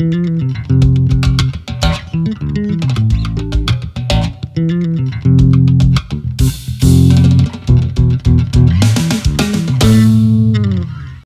Mm-hmm.